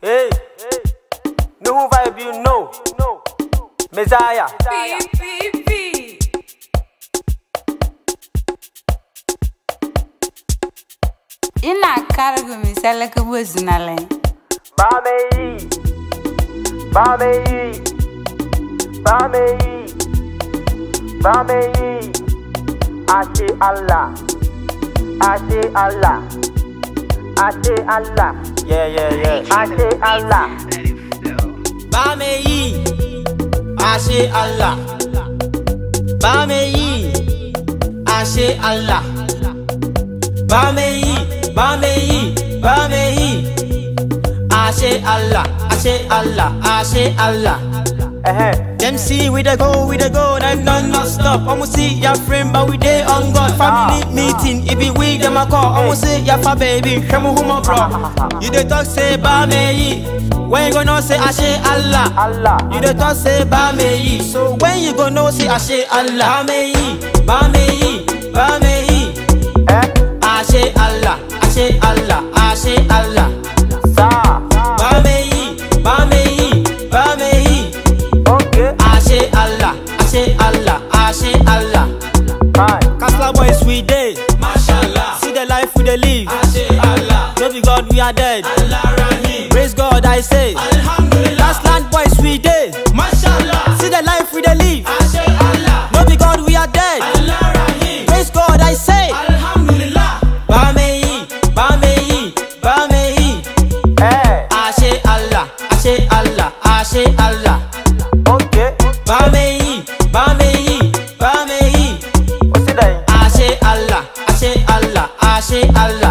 Hey, Nuhu Vyb you know? Messiah. Ina cargo misali ka bozinale. Bamei, Bamei, Bamei, Bamei. Ashe Allah, Ashe Allah, Ashe Allah. Yeah, yeah, yeah. Ashe Allah. Bameyi, Ashe Allah. Bameyi, Ashe Allah. Bameyi, Bameyi, Bameyi. Ashe Allah, Ashe Allah, Ashe Allah. Eh, Them see we dey go, we dey go, and none not stop. I'ma see your friend, but we dey on God. Family meeting, it be we them a call. I'ma see your fa baby, come who my bro. You dey talk say ba me when you gonna say Ashe Allah? Allah. You dey talk say ba me so when you gonna say Ashe Allah? Ba me Kasla boys we dey, Mashallah. See the life we dey live, Ashe Allah. No be God we are dead, Allah Rahim. Praise God I say, Alhamdulillah. Last land boys we dey, Mashallah. See the life we dey live, Ashe Allah. No be God we are dead, Allah Rahim. Praise God I say, Alhamdulillah. Bameyi, Bameyi, Bameyi. Eh, Ashe Allah, Ashe Allah, Ashe Allah. okay. Bameyi, Allah, Ashe Allah.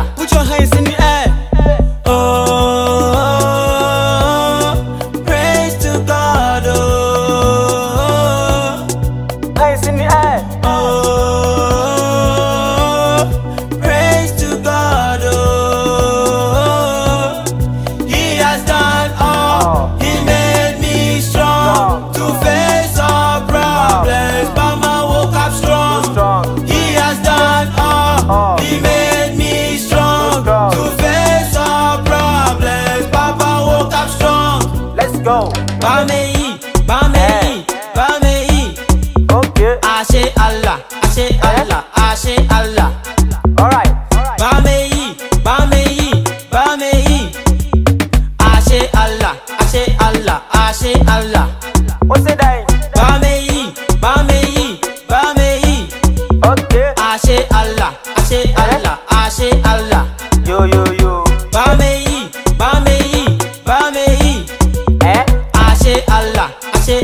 Bameyi, Bameyi, Bameyi. Okay. Ashe Allah, Ashe Allah, Ashe Allah. Alright. Bameyi, Bameyi, Bameyi. Ashe Allah, Ashe Allah, Ashe Allah. What's it then?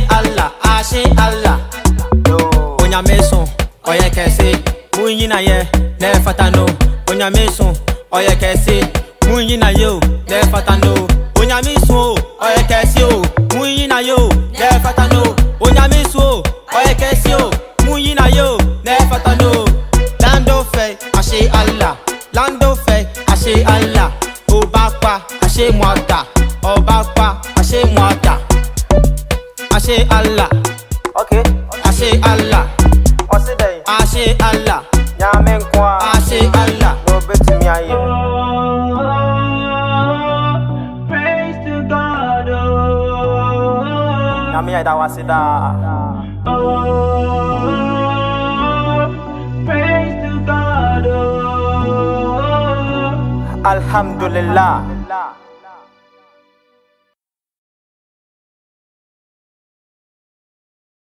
Allah, Ashe Allah. Yo. Onyame so, oye kese, munyi na ye, ne fata no. Onyame so, oye kese, munyi na ne fata no. Onyame so, oye kese o, munyi na ne fata no. Onyame so, oye kese o, munyi na ne fata no. Lando fe, Ashe Allah, Lando fe, Ashe Allah. Oba pa, Ashe mwata, Oba pa, Ashe mwata. Ashe Allah, Okay. Ashe Allah. What's it then? Ashe Allah, Nyame nkwa. Ashe Allah. No betumi aye. Praise to God. Nyame yɛ da wase daa. Praise to God. Oh. Alhamdulillah.